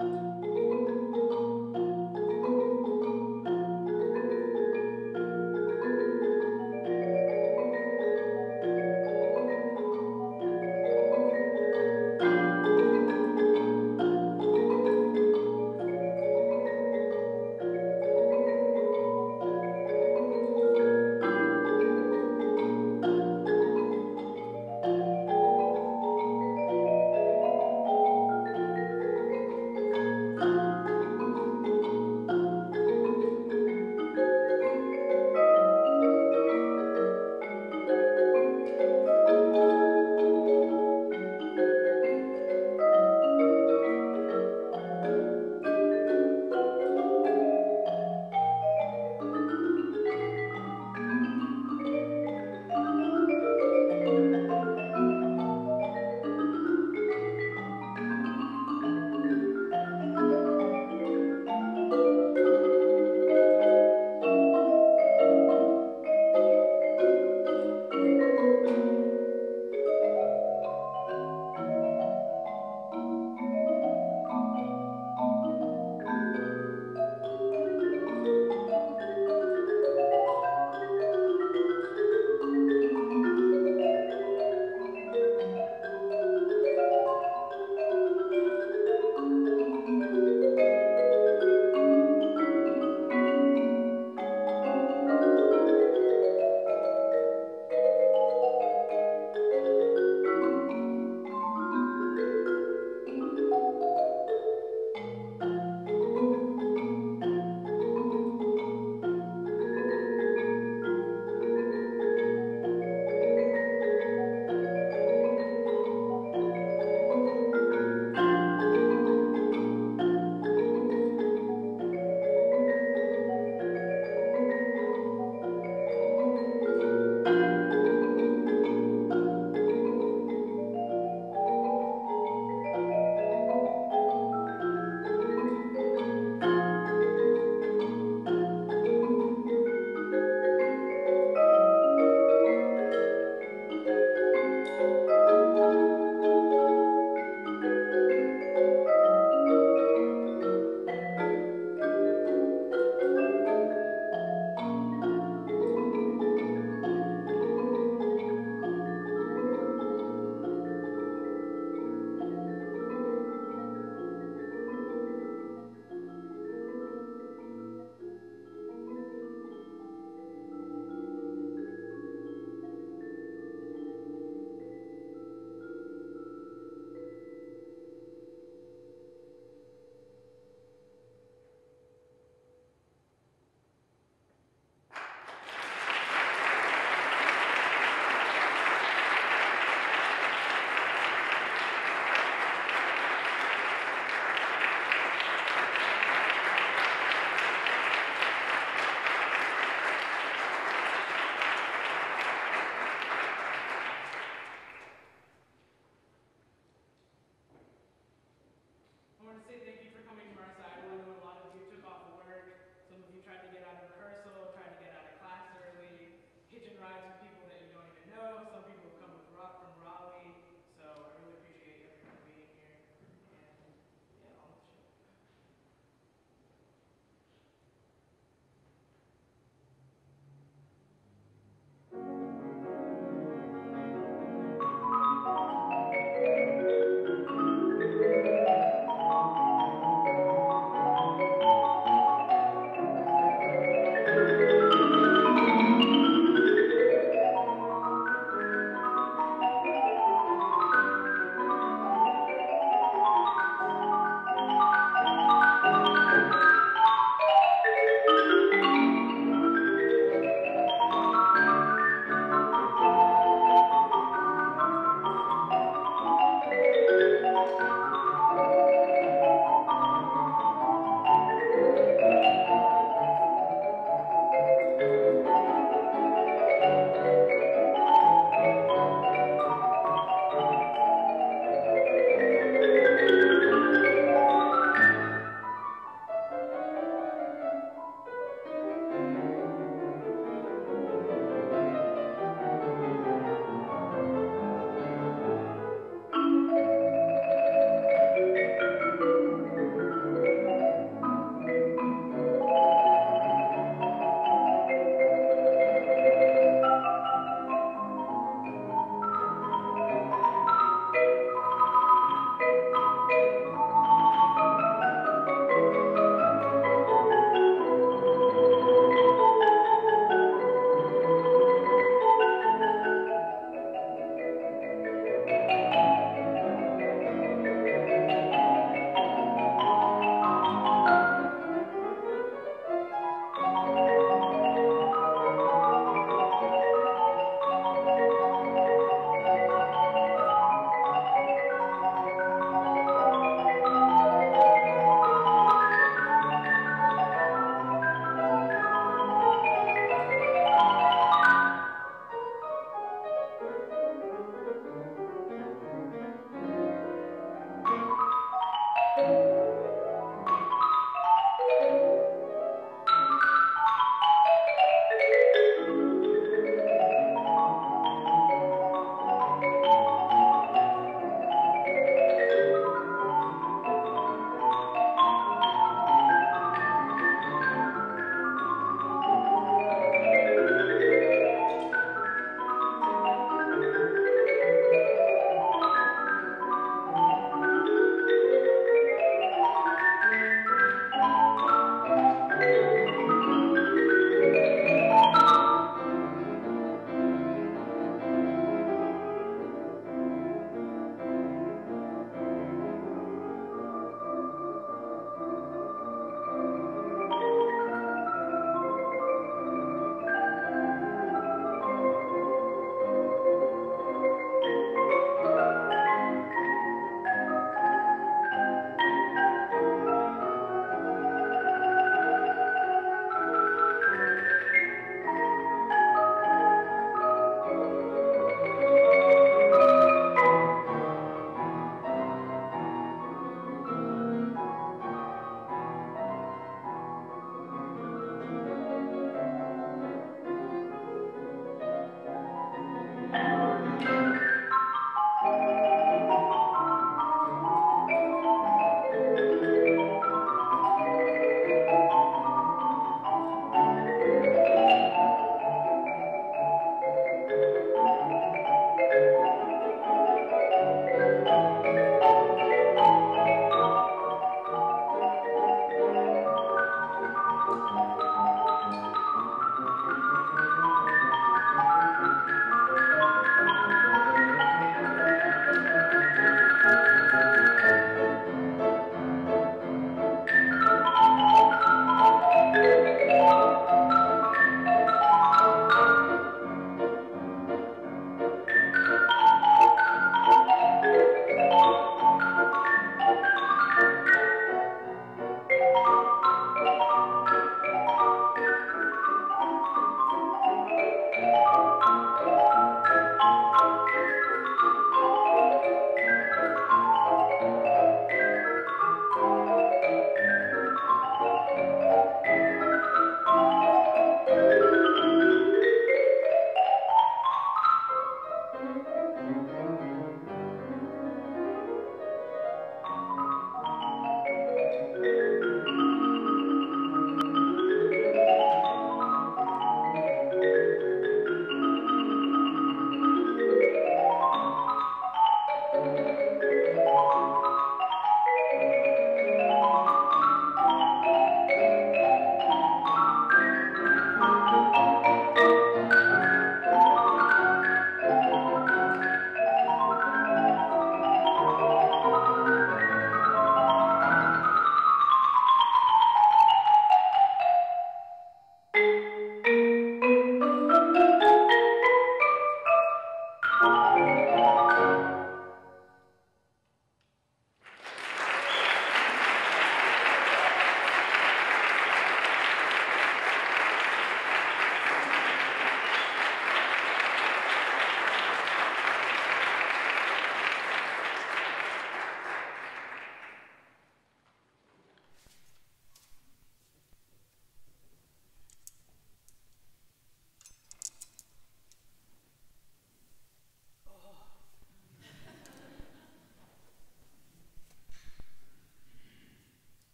Oh.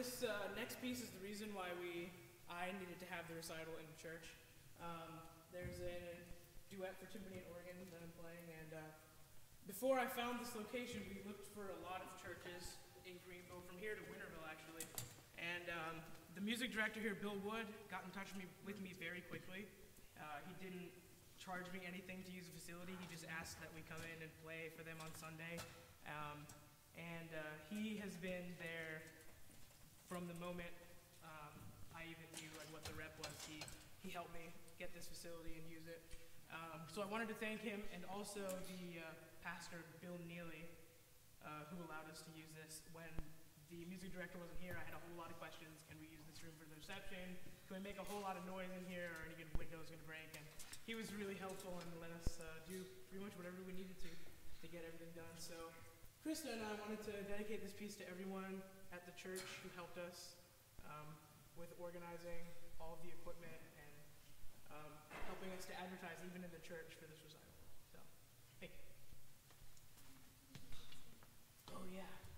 This uh, next piece is the reason why we I needed to have the recital in church. Um, there's a duet for timpani and organ that I'm playing, and uh, before I found this location, we looked for a lot of churches in Greenville, from here to Winterville actually. And um, the music director here, Bill Wood, got in touch with me, with me very quickly. Uh, he didn't charge me anything to use the facility. He just asked that we come in and play for them on Sunday. Um, and uh, he has been there from the moment um, I even knew like, what the rep was. He, he helped me get this facility and use it. Um, so I wanted to thank him and also the uh, pastor, Bill Neely, uh, who allowed us to use this. When the music director wasn't here, I had a whole lot of questions. Can we use this room for the reception? Can we make a whole lot of noise in here? Are any good windows going to break? And he was really helpful and let us uh, do pretty much whatever we needed to to get everything done. So Krista and I wanted to dedicate this piece to everyone at the church who helped us um, with organizing all of the equipment and um, helping us to advertise even in the church for this recital. So, thank you. Oh, yeah.